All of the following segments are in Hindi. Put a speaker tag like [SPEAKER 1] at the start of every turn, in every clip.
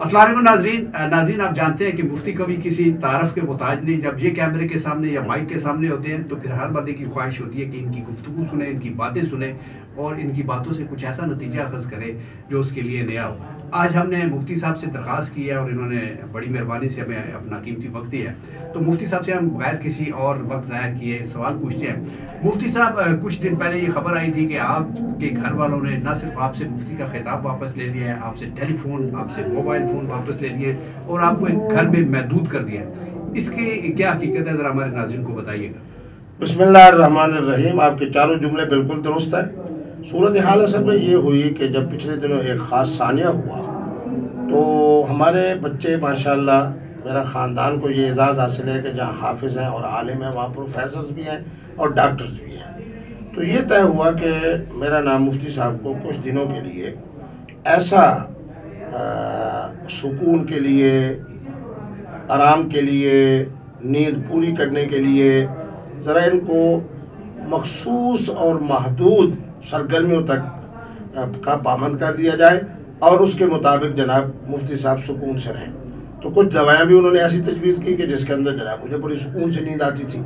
[SPEAKER 1] असलम नाजरीन। नाजरीन, आप जानते हैं कि मुफ्ती कभी किसी तारफ़ के मोहताज नहीं। जब ये कैमरे के सामने या माइक के सामने होते हैं तो फिर हर बंदे की ख्वाहिश होती है कि इनकी गुफ्तु सुने, इनकी बातें सुने। और इनकी बातों से कुछ ऐसा नतीजा अखज़ करे जो उसके लिए नया हो। आज हमने मुफ्ती साहब से दरख्वास्त की है और इन्होंने बड़ी मेहरबानी से हमें अपना कीमती वक्त दिया है। तो मुफ्ती साहब से हम बगैर किसी और वक्त ज़ाया किए सवाल पूछते हैं। मुफ्ती साहब कुछ दिन पहले ये खबर आई थी कि आपके घर वालों ने न सिर्फ़ आपसे मुफ्ती का खिताब वापस ले लिया है, आपसे टेलीफोन, आपसे मोबाइल फ़ोन वापस ले लिए और आपको एक घर में महदूद कर दिया है। इसकी क्या हकीकत है? ज़रा हमारे नाजिन को बताइएगा।
[SPEAKER 2] बसमीम आपके चारों जुमले बिल्कुल दुरुस्त है। सूरत हाल असल में ये हुई कि जब पिछले दिनों एक ख़ास सानिया हुआ तो हमारे बच्चे माशाल्लाह मेरा ख़ानदान को ये एज़ाज़ हासिल है कि जहाँ हाफिज़ हैं और आलिम हैं वहाँ प्रोफेसर भी हैं और डॉक्टर्स भी हैं। तो ये तय हुआ कि मेरा नाम मुफ्ती साहब को कुछ दिनों के लिए ऐसा आ, सुकून के लिए आराम के लिए नींद पूरी करने के लिए ज़रा इनको मखसूस और महदूद सरगर्मियों तक का पाबंद कर दिया जाए और उसके मुताबिक जनाब मुफ्ती साहब सुकून से रहें। तो कुछ दवाएँ भी उन्होंने ऐसी तजवीज़ की कि जिसके अंदर जनाब मुझे बड़ी सुकून से नींद आती थी।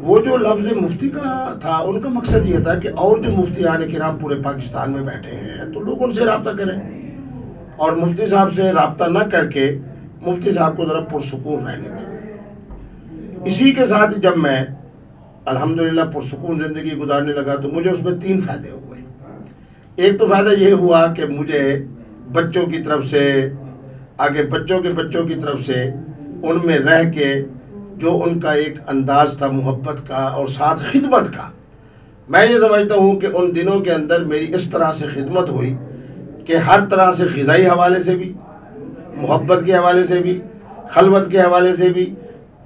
[SPEAKER 2] वो जो लफ्ज़ मुफ्ती का था, उनका मकसद ये था कि और जो मुफ्ती आने के नाम पूरे पाकिस्तान में बैठे हैं तो लोग उनसे रबता करें। और मुफ्ती साहब से रबता न करके मुफ्ती साहब को ज़रा पुरसकून रहने दें। इसी के साथ जब मैं अल्हम्दुलिल्लाह पुरसकून ज़िंदगी गुजारने लगा तो मुझे उसमें तीन फ़ायदे हुए। एक तो फ़ायदा ये हुआ कि मुझे बच्चों की तरफ़ से, आगे बच्चों के बच्चों की तरफ़ से उनमें रह के जो उनका एक अंदाज था मोहब्बत का और साथ खिदमत का, मैं ये समझता हूँ कि उन दिनों के अंदर मेरी इस तरह से खिदमत हुई कि हर तरह से ग़िज़ाई हवाले से भी, मोहब्बत के हवाले से भी, खलबत के हवाले से भी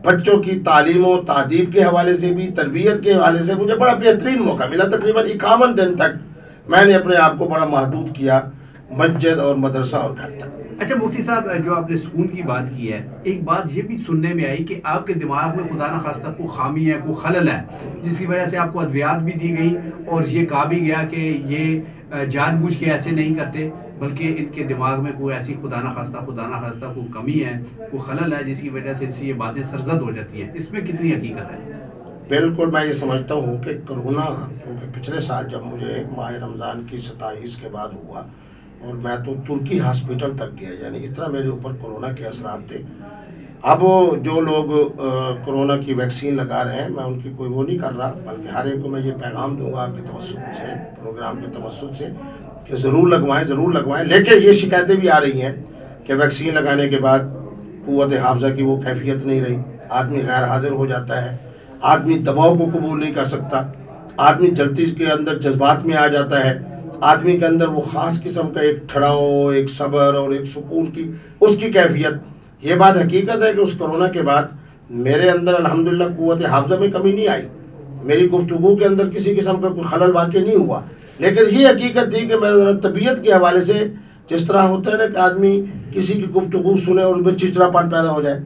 [SPEAKER 2] बच्चों की तालीम और तदीब के हवाले से भी, तरबियत के हवाले से मुझे बड़ा बेहतरीन मौका मिला, तकरीबन इक्यावन दिन तक मैंने अपने आप को बड़ा महदूद किया, मस्जिद और मदरसा और घर तक।
[SPEAKER 1] अच्छा मुफ्ती साहब, जो आपने सुकून की बात की है, एक बात ये भी सुनने में आई कि आपके दिमाग में खुदा न खास्ता को खामी है को खलल है, जिसकी वजह से आपको अद्वियात भी दी गई और ये कहा भी गया कि ये जानबूझ के ऐसे नहीं करते। बल्कि इनके दिमाग में कोई ऐसी खुदा न खास्ता, खुदा न खास्ता कोई कमी है, कोई खलल है जिसकी वजह से इनसे ये बातें सरजद हो जाती हैं। इसमें कितनी हकीकत है?
[SPEAKER 2] बिल्कुल, मैं ये समझता हूँ कि कोरोना, क्योंकि पिछले साल जब मुझे माह रमज़ान की सताईस के बाद हुआ और मैं तो तुर्की हॉस्पिटल तक गया, यानी इतना मेरे ऊपर कोरोना के असरात थे। अब जो लोग कोरोना की वैक्सीन लगा रहे हैं, मैं उनकी कोई वो नहीं कर रहा, बल्कि हर एक को मैं ये पैगाम दूँगा आपके तवसत से, प्रोग्राम के तवसत से कि ज़रूर लगवाएँ ज़रूर लगवाएँ। लेकिन ये शिकायतें भी आ रही हैं कि वैक्सीन लगाने के बाद क़वत हाफजा की वो कैफियत नहीं रही। आदमी गैर हाजिर हो जाता है। आदमी दबाव को कबूल नहीं कर सकता। आदमी जल्दी के अंदर जज्बात में आ जाता है। आदमी के अंदर वो ख़ास किस्म का एक ठड़ाव, एक सब्र और एक सुकून की, उसकी कैफियत। ये बात हकीकत है कि उस कोरोना के बाद मेरे अंदर अल्हम्दुलिल्लाह क़वत हाफजा में कमी नहीं आई। मेरी गुफ्तु के अंदर किसी किस्म का कोई खलल वाक़ नहीं हुआ। लेकिन ये हकीकत थी कि मेरे तबीयत के हवाले से जिस तरह होता है ना कि आदमी किसी की गुफ्तु सुने और उसमें चिचड़ापन पैदा हो जाए।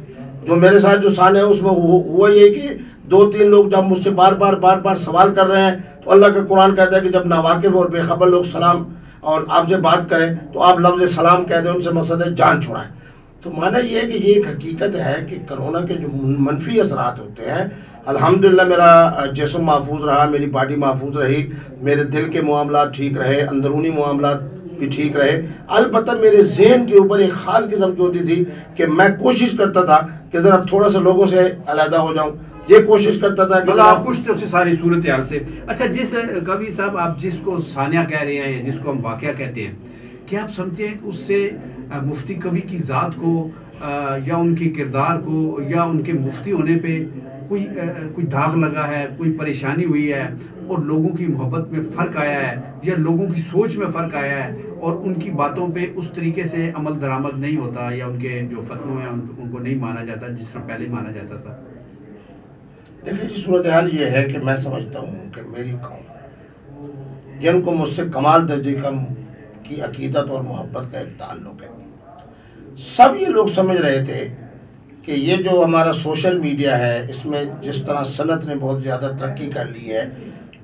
[SPEAKER 2] जो मेरे साथ जो सान है, उसमें हुआ ये कि दो तीन लोग जब मुझसे बार बार बार बार सवाल कर रहे हैं तो अल्लाह का कुरान कहता है कि जब नावाकिब और बेखबर लोग सलाम और आपसे बात करें तो आप लफ्ज़ सलाम कह दें, उनसे मकसद है जान छोड़ाएँ। तो माना ये है कि ये एक हकीकत है कि कोरोना के जो मनफी असरात होते हैं अल्हम्दुलिल्लाह मेरा जिसम महफूज रहा मेरी बॉडी महफूज रही मेरे दिल के मामला ठीक रहे अंदरूनी मामला भी ठीक रहे अलबत् मेरे जहन के ऊपर एक ख़ास किस्म की होती थी कि मैं कोशिश करता था कि ज़रा थोड़ा सा लोगों से अलहदा हो जाऊँ। ये कोशिश करता था
[SPEAKER 1] मतलब आप खुश थे उससे सारी सूरत हाल से। अच्छा जिस कवि साहब आप जिसको सानिया कह रहे हैं जिसको हम वाक़ कहते हैं क्या आप समझते हैं कि उससे मुफ्ती कवि की ज़ात को या उनके किरदार को या उनके मुफ्ती होने पे कोई कोई दाग लगा है कोई परेशानी हुई है और लोगों की मोहब्बत में फ़र्क आया है या लोगों की सोच में फ़र्क आया है और उनकी बातों पे उस तरीके से अमल दरामद नहीं होता या उनके जो फतलों हैं उन, उनको नहीं माना जाता जिस तरह पहले माना जाता था?
[SPEAKER 2] देखिए जी सूरत हाल ये है कि मैं समझता हूँ कि मेरी कौम जिनको मुझसे कमाल दर्जे का की अकीदत और मोहब्बत का एक ताल्लुक है। सब ये लोग समझ रहे थे कि ये जो हमारा सोशल मीडिया है, इसमें जिस तरह सनत ने बहुत ज़्यादा तरक्की कर ली है,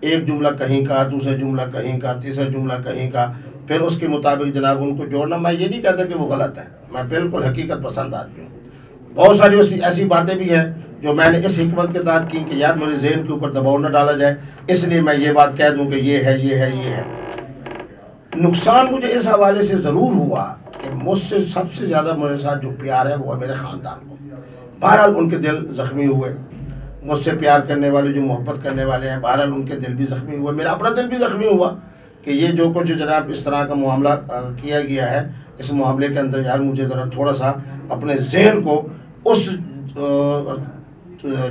[SPEAKER 2] एक जुमला कहीं का, दूसरा जुमला कहीं का, तीसरा जुमला कहीं का, फिर उसके मुताबिक जनाब उनको जोड़ना, मैं ये नहीं कहता कि वो गलत है, मैं बिल्कुल हकीकत पसंद आदमी हूँ। बहुत सारी ऐसी बातें भी हैं जो मैंने इस हमत के साथ की कि यार मेरे जहन के ऊपर दबाव न डाला जाए, इसलिए मैं ये बात कह दूँ कि ये है ये है ये है। नुकसान मुझे इस हवाले से ज़रूर हुआ कि मुझसे सबसे ज़्यादा मेरे साथ जो प्यार है, वो है मेरे ख़ानदान को। बहरहाल उनके दिल ज़ख्मी हुए। मुझसे प्यार करने वाले, जो मोहब्बत करने वाले हैं, बहरहाल उनके दिल भी ज़ख्मी हुए। मेरा अपना दिल भी ज़ख्मी हुआ कि ये जो कुछ जनाब इस तरह का मामला किया गया है, इस मामले के अंदर यार मुझे ज़रा थोड़ा सा अपने जहन को उस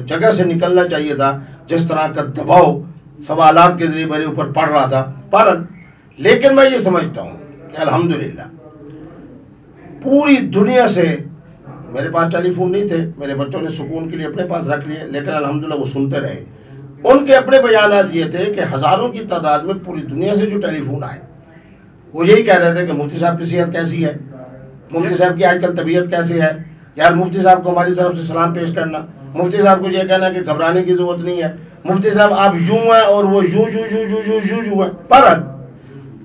[SPEAKER 2] जगह से निकलना चाहिए था, जिस तरह का दबाव सवालात के ज़रिए मेरे ऊपर पड़ रहा था। पर लेकिन मैं ये समझता हूँ कि अल्हम्दुलिल्लाह पूरी दुनिया से मेरे पास टेलीफोन नहीं थे मेरे बच्चों ने सुकून के लिए अपने पास रख लिए लेकिन अल्हम्दुलिल्लाह वो सुनते रहे उनके अपने बयान ये थे कि हज़ारों की तादाद में पूरी दुनिया से जो टेलीफोन आए वो यही कह रहे थे कि मुफ्ती साहब की सेहत कैसी है मुफ्ती साहब की आजकल तबीयत कैसी है यार मुफ्ती साहब को हमारी तरफ़ से सलाम पेश करना मुफ्ती साहब को यह कहना कि घबराने की ज़रूरत नहीं है मुफ्ती साहब आप यूँ हैं और वो यूँ यूँ यूँ यूँ यूँ यूँ यूँ हैं पर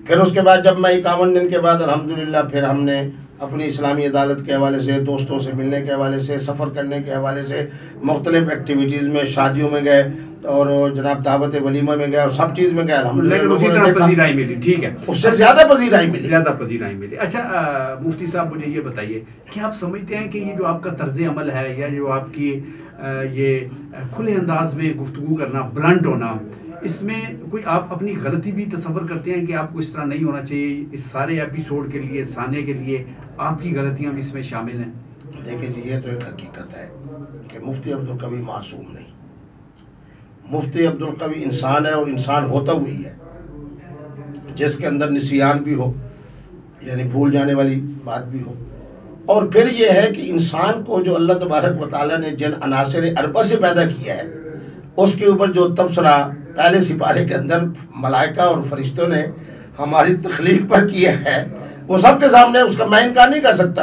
[SPEAKER 2] फिर उसके बाद जब मैं इक्यावन दिन के बाद अलहमदिल्ला फिर हमने अपनी इस्लामी अदालत के हवाले से दोस्तों से मिलने के हवाले से सफ़र करने के हवाले से मुख्तलिफ़ एक्टिविटीज़ में शादियों में गए और जनाब दावत वलीमा में गए और सब चीज़ में गए
[SPEAKER 1] मिली ठीक है।
[SPEAKER 2] उससे ज़्यादा पजीराई मिली।
[SPEAKER 1] ज़्यादा पजीराई मिली। अच्छा मुफ्ती साहब मुझे ये बताइए कि आप समझते हैं कि ये जो आपका तर्ज अमल है या जो आपकी ये खुले अंदाज में गुफ्तु करना ब्लंट होना इसमें कोई आप अपनी गलती भी तस्वर करते हैं कि आपको इस तरह नहीं होना चाहिए, इस सारे एपिसोड के लिए, साने के लिए आपकी गलतियाँ भी इसमें शामिल हैं?
[SPEAKER 2] देखिए जी ये तो एक हकीकत है कि मुफ्ती अब्दुल कभी मासूम नहीं। मुफ्ती अब्दुल कभी इंसान है और इंसान होता हुई है। जिसके अंदर निसियान भी हो, यानी भूल जाने वाली बात भी हो। और फिर यह है कि इंसान को जो अल्लाह तबारक वाली ने जिन अनासर अरबा से पैदा किया है उसके ऊपर जो तबसरा पहले सिपाही के अंदर मलाइका और फरिश्तों ने हमारी तख्लीक पर किया है वो सबके सामने उसका मैं इनकार नहीं कर सकता।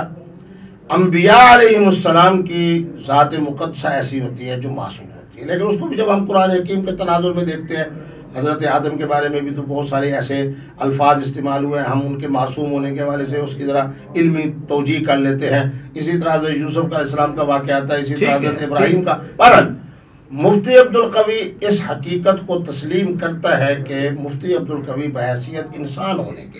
[SPEAKER 2] अम्बियाम की ज़ात मुकदसा ऐसी होती है जो मासूम होती है। लेकिन उसको भी जब हम कुरान हकीम के तनाजुर में देखते हैं हज़रत आदम के बारे में भी तो बहुत सारे ऐसे अल्फाज इस्तेमाल हुए हैं। हम उनके मासूम होने के वाले से उसकी ज़रा इल्मी तोजी कर लेते हैं। इसी तरह हज़रत यूसुफ का इस्लाम का वाक़ आता है इसी तरह हज़रत इब्राहिम का। बहरहाल मुफ्ती अब्दुल कवी इस हकीकत को तस्लीम करता है कि मुफ्ती अब्दुल कवी बहसीत इंसान होने के।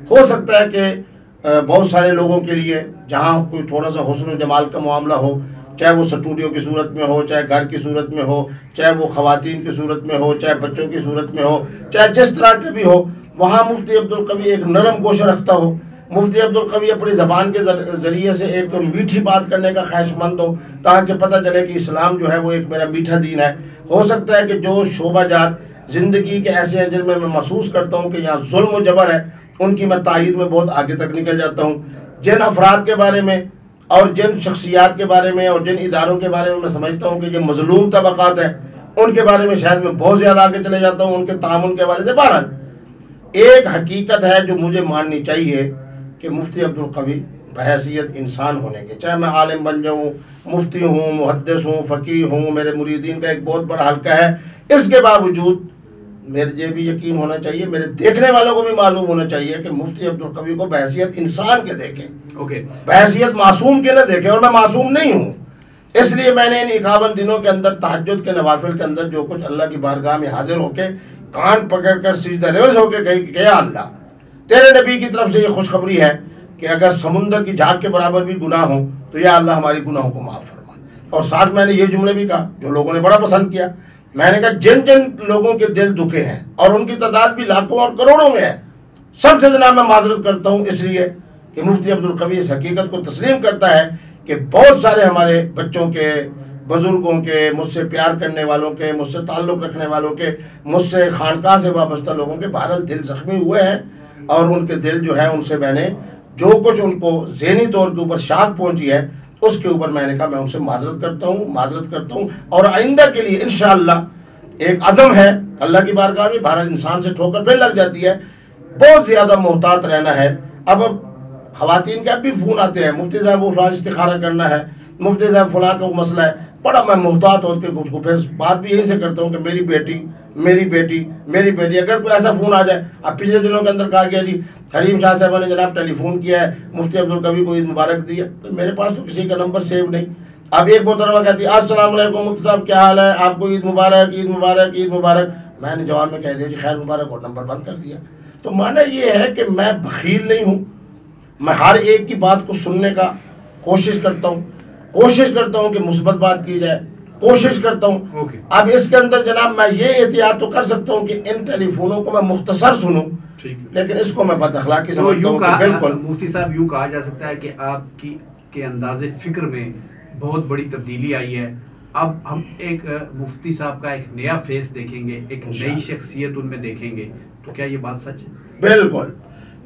[SPEAKER 2] हो सकता है कि बहुत सारे लोगों के लिए, जहाँ कोई थोड़ा सा हसन जमाल का मामला हो, चाहे वो स्टूडियो की सूरत में हो, चाहे घर की सूरत में हो, चाहे वो ख़वातीन की सूरत में हो, चाहे बच्चों की सूरत में हो, चाहे जिस तरह के भी हो, वहाँ मुफ्ती अब्दुल कवी एक नरम गोश रखता हो। मुफ्ती अब्दुल कवी अपनी ज़बान के ज़रिए से एक मीठी बात करने का ख्वाहिशमंद हो, ताकि पता चले कि इस्लाम जो है वो एक मेरा मीठा दीन है। हो सकता है कि जो शोभा जात ज़िंदगी के ऐसे हैं जिनमें मैं महसूस करता हूँ कि यहाँ जुल्म जबर है, उनकी मैं तायद में बहुत आगे तक निकल जाता हूँ। जिन अफराद के बारे में और जिन शख्सियात के बारे में और जिन इदारों के बारे में मैं समझता हूँ कि ये मजलूम तबक़ात हैं, उनके बारे में शायद मैं बहुत ज़्यादा आगे चले जाता हूँ, उनके तामुन के बारे से। बहरहाल, एक हकीकत है जो मुझे माननी चाहिए कि मुफ्ती अब्दुल कवी बहसीत इंसान होने के चाहे मैं आलिम बन जाऊँ मुफ्ती हूँ मुहदस हूँ फ़कीर हूँ मेरे मुरीदीन का एक बहुत बड़ा हल्का है इसके बावजूद मेरे ये भी यकीन होना चाहिए मेरे देखने वालों को भी मालूम होना चाहिए कि मुफ्ती अब्दुल कवी को बहसीत इंसान के देखें
[SPEAKER 1] ओके okay.
[SPEAKER 2] बहसीत मासूम के ना देखें और मैं मासूम नहीं हूँ इसलिए मैंने इन इक्यावन दिनों के अंदर तहजद के नवाफिल के अंदर जो कुछ अल्लाह की बारगाह में हाजिर होकर कान पकड़ कर सीधा रेज होकर कही कि क्या अल्लाह तेरे नबी की तरफ़ से ये खुशखबरी है कि अगर समुंदर की झाग के बराबर भी गुनाह हो तो यह अल्लाह हमारी गुनाहों को माफ़ फरमा। और साथ मैंने ये जुमले भी कहा, जो लोगों ने बड़ा पसंद किया, मैंने कहा जिन जिन लोगों के दिल दुखे हैं और उनकी तादाद भी लाखों और करोड़ों में है, सबसे जनाब मैं माजरत करता हूँ इसलिए कि मुफ्ती अब्दुल कबीर इस हकीकत को तस्लीम करता है कि बहुत सारे हमारे बच्चों के, बुज़ुर्गों के, मुझसे प्यार करने वालों के, मुझसे ताल्लुक़ रखने वालों के, मुझसे खानका से वाबस्ता लोगों के बहरल दिल ज़ख्मी हुए हैं। और उनके दिल जो है, उनसे मैंने जो कुछ उनको जहनी तौर के ऊपर शाख पहुँची है, उसके ऊपर मैंने कहा, मैं उनसे माजरत करता हूँ, माजरत करता हूँ और आइंदा के लिए इन एक अज़म है। अल्लाह की बारगाह में भारत इंसान से ठोकर फिर लग जाती है। बहुत ज़्यादा मोहतात रहना है। अब अब खातन के अब भी फ़ोन आते हैं, मुफ्ती साहब वो इस्तारा करना है, मुफ्ती साहब फुला का मसला है। बड़ा मैं मोहतात होकर फिर बात भी यहीं से करता हूँ कि मेरी बेटी मेरी बेटी मेरी बेटी, अगर कोई ऐसा फ़ोन आ जाए, अब पिछले दिनों के अंदर कहा गया जी, हरीम शाह साहब ने जनाब टेलीफोन किया है, मुफ्ती अब्दुल कभी को ईद मुबारक दिया तो मेरे पास तो किसी का नंबर सेव नहीं। अब एक मोहतरमा कहती है वालेकुम मुफ्ती साहब, क्या हाल है? आपको ईद मुबारक ईद मुबारक ईद मुबारक। मैंने जवाब में कह दिया जी, खैर मुबारक, और नंबर बंद कर दिया। तो माना ये है कि मैं बखील नहीं हूँ। मैं हर एक की बात को सुनने का कोशिश करता हूँ। कोशिश करता हूँ कि मुस्बत बात की जाए कोशिश करता हूँ।
[SPEAKER 1] ओके।
[SPEAKER 2] अब इसके अंदर जनाब मैं ये एहतियात तो कर सकता हूँ कि इन टेलीफोनों को मैं मुख्तसर सुनूं लेकिन इसको मैं बद अखलाकी
[SPEAKER 1] तो
[SPEAKER 2] समझता बिल्कुल।
[SPEAKER 1] मुफ्ती साहब यूँ कहा जा सकता है कि आपकी के अंदाज फ़िक्र में बहुत बड़ी तब्दीली आई है। अब हम एक मुफ्ती साहब का एक नया फेस देखेंगे एक नई शख्सियत उनमें देखेंगे। तो क्या ये बात सच है?
[SPEAKER 2] बिल्कुल।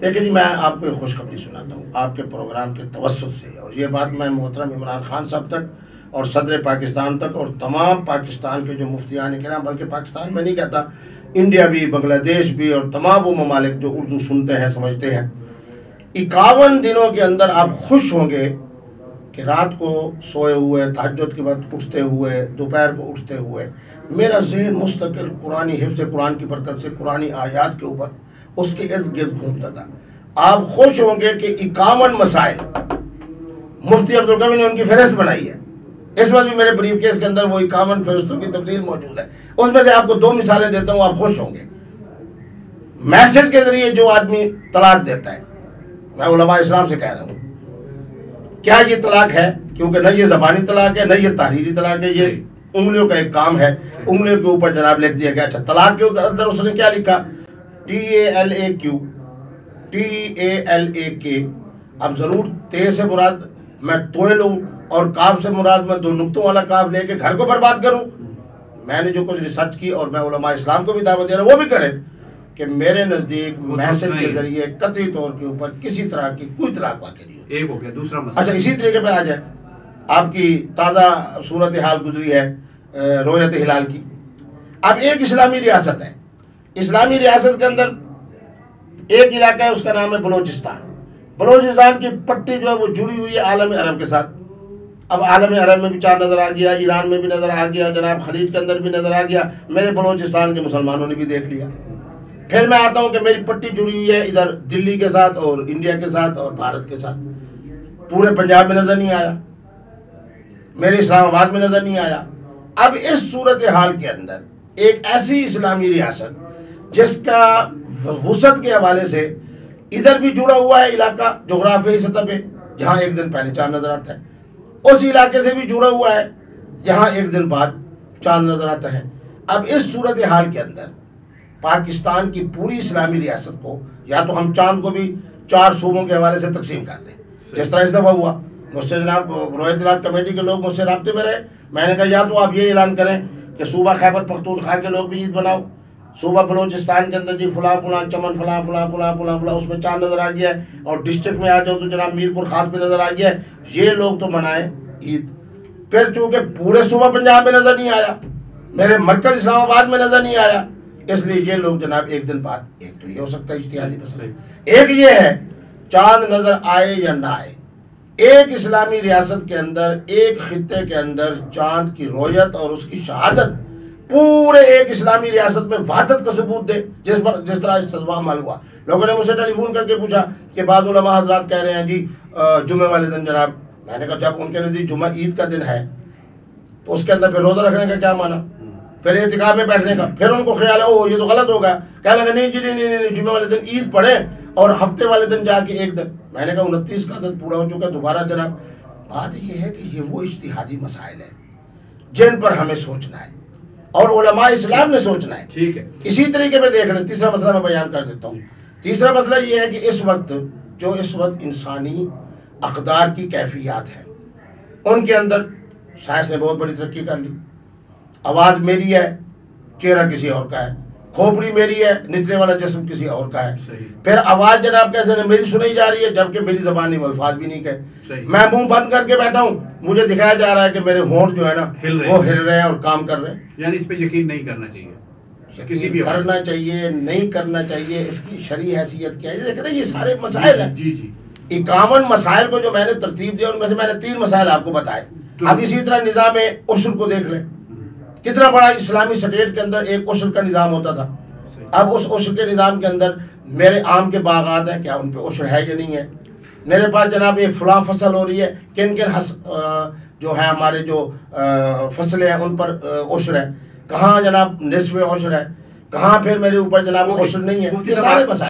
[SPEAKER 2] देखिए जी, मैं आपको एक खुशखबरी सुनाता हूँ, आपके प्रोग्राम के तवसत से। और ये बात मैं मोहतरम इमरान खान साहब तक और सदर पाकिस्तान तक और तमाम पाकिस्तान के जो मुफ्तियान कराम बल्कि पाकिस्तान में नहीं कहता, इंडिया भी, बांग्लादेश भी और तमाम वो ममालिक जो उर्दू सुनते हैं, समझते हैं। इक्यावन दिनों के अंदर आप खुश होंगे कि रात को सोए हुए तहजद के बाद उठते हुए, दोपहर को उठते हुए, मेरा जहन मुस्तकिल कुरानी हिफ्ज कुरान की बरकत से, कुरानी आयात के ऊपर उसके इर्द गिर्द घूमता था। आप खुश होंगे कि इक्यावन मसाइल मुफ्ती अब्दुल कवी ने उनकी फहरिस्त बनाई है। इस वक्त भी मेरे ब्रीफ केस के अंदर वो इक्यावन फहरिस्तों की तब्दील मौजूद है। उसमें से आपको दो मिसालें देता हूँ आप खुश होंगे। मैसेज के ज़रिए जो आदमी तलाक देता है मैं उलमा इस्लाम से कह रहा हूँ क्या ये तलाक है? क्योंकि न ये जबानी तलाक है न ये तहरीरी तलाक है ये उंगलियों का एक काम है। उंगलियों के ऊपर जनाब लिख दिया गया अच्छा तलाक के अंदर उसने क्या लिखा? T A L A Q T A L A K अब ज़रूर ते से मुराद मैं तोय लूँ और काफ से मुराद मैं दो नुक्तों वाला काफ लेके घर को बर्बाद करूँ। मैंने जो कुछ रिसर्च की और मैं उलमा इस्लाम को भी दावत दे रहा हूँ वो भी करें कि मेरे नज़दीक
[SPEAKER 1] तो
[SPEAKER 2] मैसेज के ज़रिए कतई तौर के ऊपर किसी तरह की कोई तलाक वाक़ नहीं
[SPEAKER 1] एक हो गया दूसरा मसला।
[SPEAKER 2] अच्छा इसी तरीके पर आ जाए। आपकी ताज़ा सूरत हाल गुजरी है रोयत हिलाल की। अब एक इस्लामी रियासत है। इस्लामी रियासत के अंदर एक इलाका है, उसका नाम है बलोचिस्तान। बलोचिस्तान की पट्टी जो है वो जुड़ी हुई है आलम अरब के साथ। अब आलम अरब में भी चार नज़र आ गया, ईरान में भी नज़र आ गया, जनाब खलीज के अंदर भी नज़र आ गया मेरे बलोचिस्तान के मुसलमानों ने भी देख लिया। फिर मैं आता हूँ कि मेरी पट्टी जुड़ी हुई है इधर दिल्ली के साथ और इंडिया के साथ और भारत के साथ। पूरे पंजाब में नज़र नहीं आया। मेरे इस्लामाबाद में नज़र नहीं आया। अब इस सूरत हाल के अंदर एक ऐसी इस्लामी रियासत जिसका वसत के हवाले से इधर भी जुड़ा हुआ है इलाका जोग्राफी सतह पे जहाँ एक दिन पहले चाँद नज़र आता है। उस इलाके से भी जुड़ा हुआ है यहाँ एक दिन बाद चाँद नज़र आता है। अब इस सूरत हाल के अंदर पाकिस्तान की पूरी इस्लामी रियासत को या तो हम चाँद को भी चार सूबों के हवाले से तकसीम कर दें। जिस तरह इस दफ़ा हुआ मुझसे जनाब रोहित लाल कमेटी के लोग मुझसे रबते में रहे। मैंने कहा या तो आप ये ऐलान करें कि सूबा खैबर पख्तूनख्वा के लोग भी ईद बनाओ सूबा बलोचिस्तान के अंदर जी फुला फुला, चमन फलां, फुला फुला फुला फुला, उसमें चाँद नज़र आ गया है और डिस्ट्रिक्ट में आ जाओ तो जनाब मीरपुर खास में नज़र आ गया है। ये लोग तो मनाए ईद। फिर चूँकि पूरे सूबा पंजाब में नज़र नहीं आया, मेरे मरकज इस्लामाबाद में नज़र नहीं आया, इसलिए ये लोग जनाब एक दिन बाद एक तो ये हो सकता है इश्तिहादी मसला। एक ये है, चाँद नज़र आए या ना आए। एक इस्लामी रियासत के अंदर, एक खत्े के अंदर चाँद की रोयत और उसकी शहादत पूरे एक इस्लामी रियासत में वादत का सबूत दे, जिस पर जिस तरह सजवा अमल हुआ। लोगों ने मुझसे टेलीफोन करके पूछा कि बाद हजरात कह रहे हैं, जी जुमे वाले दिन जनाब। मैंने कहा, जब उनके नज़दीक जुमा ईद का दिन है तो उसके अंदर फिर रोज़ा रखने का क्या माना? फिर एहतिकाब में बैठने का। फिर उनको ख्याल है ओ ये तो गलत होगा कहने लगा, नहीं जी, नहीं नहीं नहीं जुमे वाले दिन ईद पढ़े और हफ़्ते वाले दिन जाके एक दिन। मैंने कहा, उनतीस का दिन पूरा हो चुका दोबारा जनाब। बात यह है कि ये वो इश्तिहादी मसाइल है, जिन पर हमें सोचना है। और उलमा इस्लाम ने सोचना है।
[SPEAKER 1] ठीक है।
[SPEAKER 2] इसी तरीके में देख लें तीसरा मसला मैं बयान कर देता हूँ। तीसरा मसला ये है कि इस वक्त जो इस वक्त इंसानी अकदार की कैफियत है उनके अंदर साइंस ने बहुत बड़ी तरक्की कर ली। आवाज़ मेरी है चेहरा किसी और का है। खोपड़ी मेरी है निचले वाला जिस्म किसी और का है। फिर आवाज़ जनाब कैसे मेरी सुनाई जा रही है जबकि मेरी जबान अल्फाज भी नहीं कहे। मैं मुँह बंद करके बैठा हूँ मुझे दिखाया जा रहा है कि मेरे होंठ जो है ना
[SPEAKER 1] हिल
[SPEAKER 2] वो। हिल रहे हैं और काम कर रहे हैं।
[SPEAKER 1] यानी इस पे यकीन नहीं करना चाहिए। किसी भी
[SPEAKER 2] करना चाहिए नहीं करना चाहिए इसकी शरी हैसियत क्या है? देख रहे ये सारे मसाइल हैं।
[SPEAKER 1] जी जी
[SPEAKER 2] इक्यावन मसाइल को जो मैंने तरतीब दिया उनमें से मैंने तीन मसाइल आपको बताए।
[SPEAKER 1] तो-
[SPEAKER 2] अब इसी तरह निज़ाम उशर को देख लें। कितना बड़ा इस्लामी स्टेट के अंदर एक उशर का निज़ाम होता था? अब उस उशर के निज़ाम के अंदर मेरे आम के बागात हैं क्या उन पर उशर है या नहीं है? मेरे पास जनाब एक फला फ़सल हो रही है किन किन हस जो है हमारे जो फ़सलें हैं उन पर उशर है। कहाँ जनाब निसफ उशर है? कहाँ फिर मेरे ऊपर जनाब उशर नहीं है? ये सारे मसाइल।